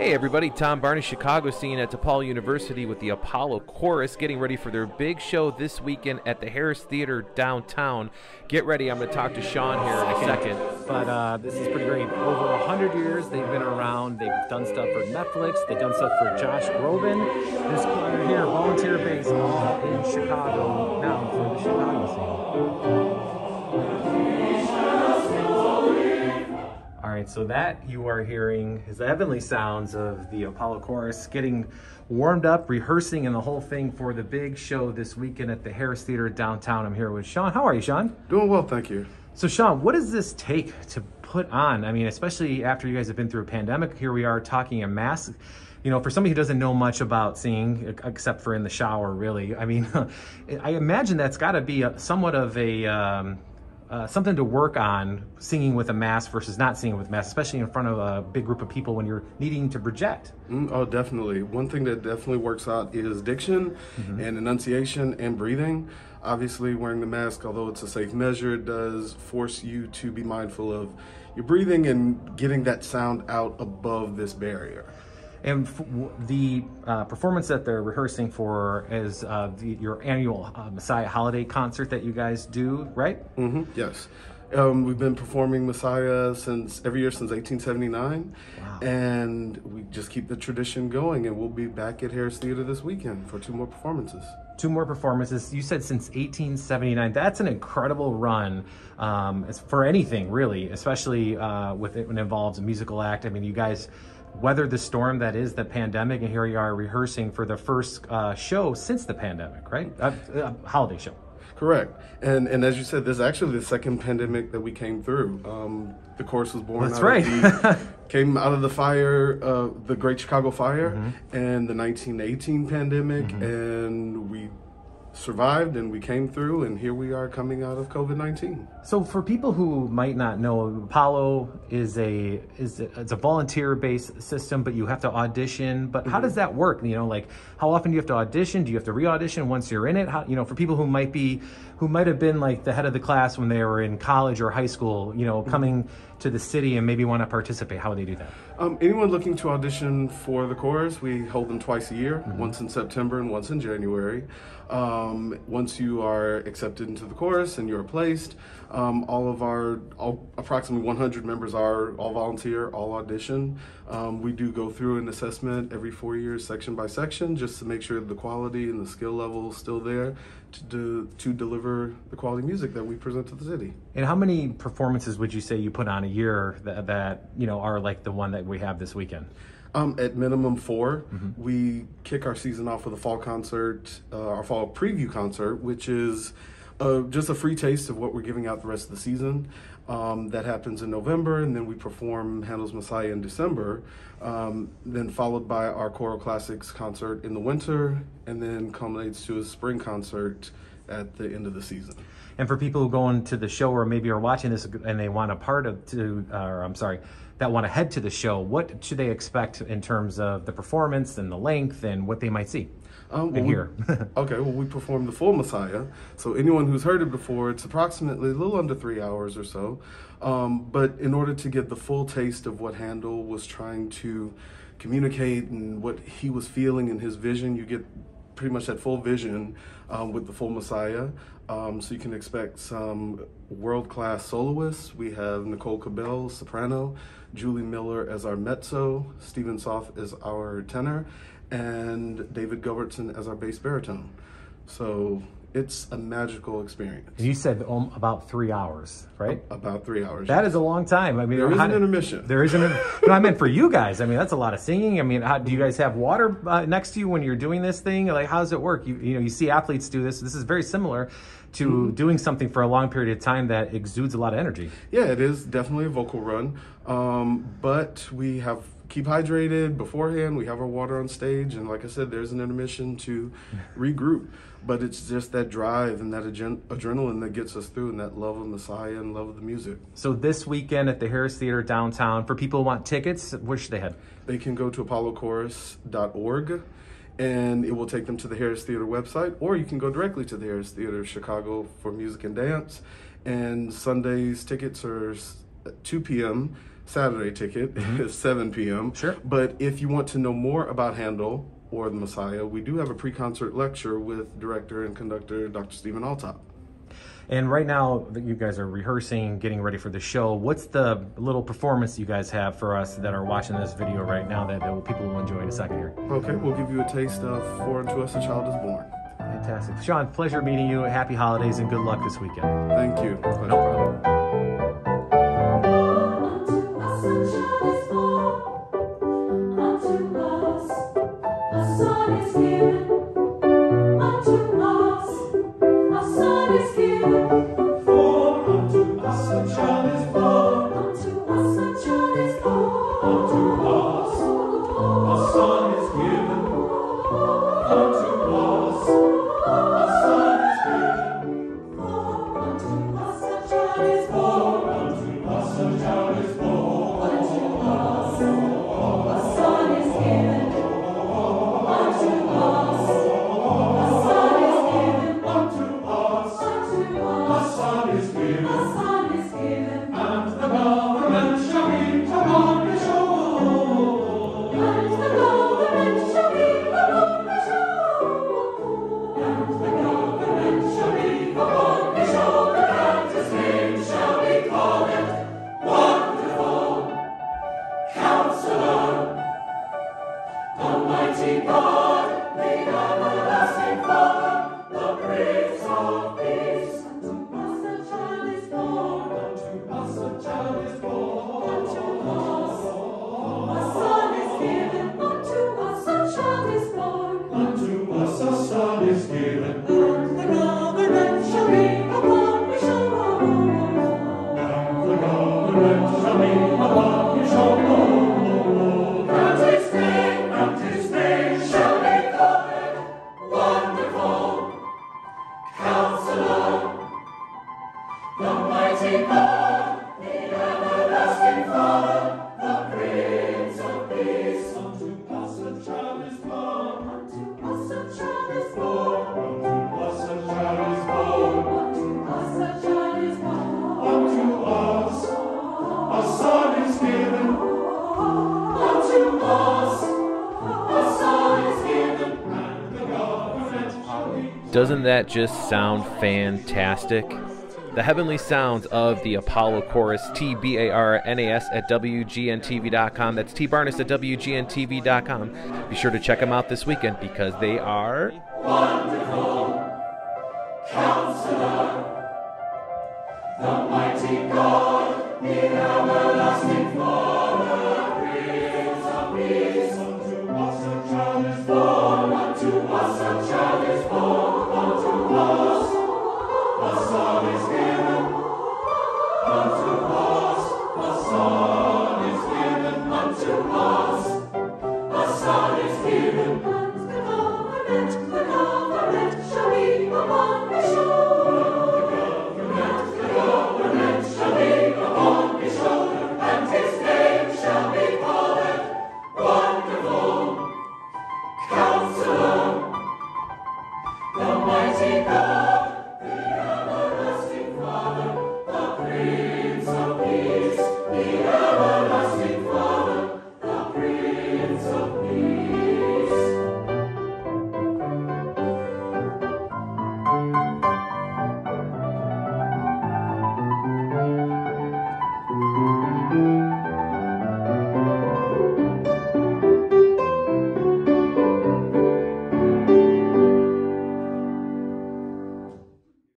everybody, Tom Barnas, Chicago scene at DePaul University with the Apollo Chorus getting ready for their big show this weekend at the Harris Theater downtown. Get ready, I'm going to talk to Sean here in a second. But uh, this is pretty great. Over 100 years they've been around. They've done stuff for Netflix. They've done stuff for Josh Groban. This choir here, volunteer based, all in Chicago now for the Chicago scene. Right, so that you are hearing is the heavenly sounds of the Apollo Chorus getting warmed up, rehearsing, and the whole thing for the big show this weekend at the Harris Theater downtown. I'm here with Sean. How are you, Sean? Doing well, thank you. So, Sean, what does this take to put on? I mean, especially after you guys have been through a pandemic, here we are talking a mask You know, for somebody who doesn't know much about singing, except for in the shower, really, I mean, I imagine that's got to be a, somewhat of a um, uh, something to work on singing with a mask versus not singing with a mask, especially in front of a big group of people when you're needing to project. Mm, oh, definitely. One thing that definitely works out is diction mm-hmm. and enunciation and breathing. Obviously, wearing the mask, although it's a safe measure, does force you to be mindful of your breathing and getting that sound out above this barrier. And the uh, performance that they're rehearsing for is uh, the, your annual uh, Messiah Holiday concert that you guys do, right? Mm-hmm. Yes. Um, we've been performing Messiah since every year since 1879, wow. and we just keep the tradition going. And we'll be back at Harris Theater this weekend for two more performances. Two more performances. You said since 1879. That's an incredible run um, for anything, really, especially uh, with it when it involves a musical act. I mean, you guys weather the storm that is the pandemic, and here we are rehearsing for the first uh, show since the pandemic, right? Uh, uh, holiday show. Correct, and and as you said, this is actually the second pandemic that we came through. Um, the course was born. That's right. The, came out of the fire, uh, the Great Chicago Fire, mm-hmm. and the 1918 pandemic, mm-hmm. and we survived and we came through and here we are coming out of COVID-19. So for people who might not know, Apollo is a is a, it's a volunteer based system but you have to audition, but mm-hmm. how does that work? You know, like how often do you have to audition? Do you have to re-audition once you're in it? How you know, for people who might be who might have been like the head of the class when they were in college or high school, you know, mm-hmm. coming to the city and maybe want to participate, how would they do that? Um, anyone looking to audition for the chorus, we hold them twice a year, mm-hmm. once in September and once in January. Um, once you are accepted into the chorus and you're placed, um, all of our all, approximately 100 members are all volunteer, all audition. Um, we do go through an assessment every four years, section by section, just to make sure the quality and the skill level is still there to do, to deliver the quality music that we present to the city. And how many performances would you say you put on a year that, that you know are like the one that we have this weekend? Um, at minimum 4 mm-hmm. We kick our season off with a fall concert, uh, our fall preview concert, which is uh, just a free taste of what we're giving out the rest of the season. Um, that happens in November, and then we perform Handel's Messiah in December. Um, then followed by our choral classics concert in the winter, and then culminates to a spring concert at the end of the season. And for people who go into the show or maybe are watching this and they want a part of to, or I'm sorry, that want to head to the show, what should they expect in terms of the performance and the length and what they might see? Um, well, here. okay, well, we perform the full Messiah. So anyone who's heard it before, it's approximately a little under three hours or so. Um, but in order to get the full taste of what Handel was trying to communicate and what he was feeling in his vision, you get pretty much that full vision um, with the full Messiah. Um, so you can expect some world-class soloists. We have Nicole Cabell, soprano, Julie Miller as our mezzo, Steven Soph as our tenor, and David Govertsen as our bass baritone. So it's a magical experience. You said um, about three hours, right? about three hours. That yes. is a long time. I mean, there is an intermission. There is an. no, I meant for you guys. I mean, that's a lot of singing. I mean, how, do you guys have water uh, next to you when you're doing this thing? Like, how does it work? You, you know, you see athletes do this. This is very similar to mm-hmm. doing something for a long period of time that exudes a lot of energy. Yeah, it is definitely a vocal run, um, but we have keep hydrated beforehand. We have our water on stage, and like I said, there's an intermission to regroup. But it's just that drive and that adrenaline that gets us through, and that love of Messiah and love of the music. So this weekend at the Harris Theater downtown, for people who want tickets, where should they head? They can go to apollochorus.org and it will take them to the Harris Theater website, or you can go directly to the Harris Theater Chicago for music and dance. And Sundays tickets are 2 p.m. Saturday ticket is mm-hmm. 7 p.m. Sure. But if you want to know more about Handel or the Messiah, we do have a pre-concert lecture with director and conductor Dr. Stephen Alltop. And right now, that you guys are rehearsing, getting ready for the show. What's the little performance you guys have for us that are watching this video right now that, that people will enjoy in a second here? Okay, we'll give you a taste of For Unto Us a Child is Born. Fantastic. Sean, pleasure meeting you. Happy holidays and good luck this weekend. Thank you. No problem. Father, the everlasting Father, the Prince of Peace. Doesn't that just sound fantastic? The heavenly sounds of the Apollo Chorus, T B A R N A S at WGNTV.com. That's T Barnas at WGNTV.com. Be sure to check them out this weekend because they are. Wonderful Counselor, the mighty God, Musica